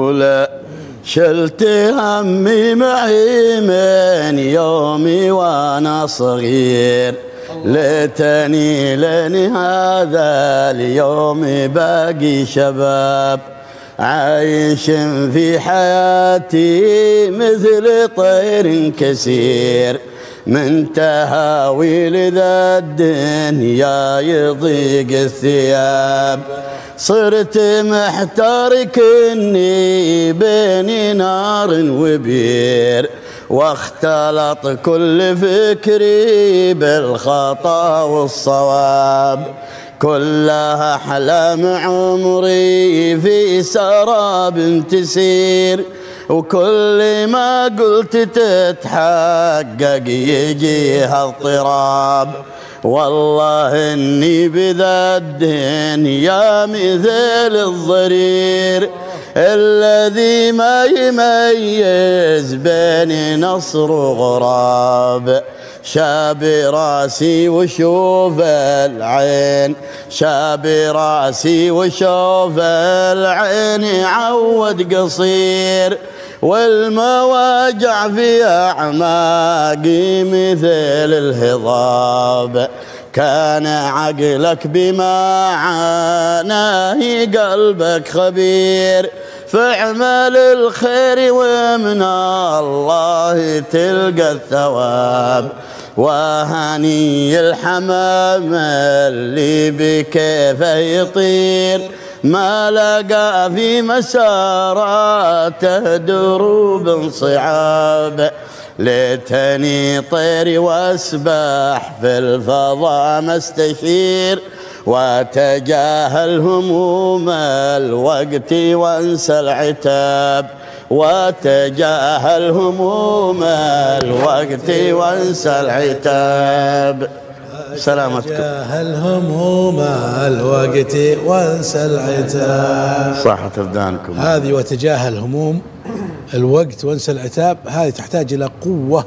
ولا شلت همي معي من يومي وأنا صغير. ليتني لني هذا اليوم باقي شباب. عايش في حياتي مثل طير كسير من تهاويل ذا الدنيا يضيق الثياب. صرت محتار كني بين نار وبير واختلط كل فكري بالخطأ والصواب. كلها أحلام عمري في سراب تسير. وكل ما قلت تتحقق يجيها اضطراب والله إني بذا الدنيا مثل الضرير. الذي ما يميز بين نصر وغراب. شاب راسي وشوف العين. شاب راسي وشوف العين عود قصير. والمواجع في أعماقي مثل الهضاب. كان عقلك بما عاناه قلبك خبير. فاعمل الخير ومن الله تلقى الثواب. وهني الحمام اللي بكيفه يطير. ما لقى في مساراته دروب صعاب ليتني طيري وأسبح في الفضاء مستشير واتجاهل هموم الوقت وأنسى العتاب. واتجاهل هموم الوقت وأنسى العتاب. سلامتكم. تجاهل هموم الوقت وانسى العتاب. صحة أبدانكم. هذه وتجاهل هموم الوقت وانسى العتاب. هذه تحتاج إلى قوة.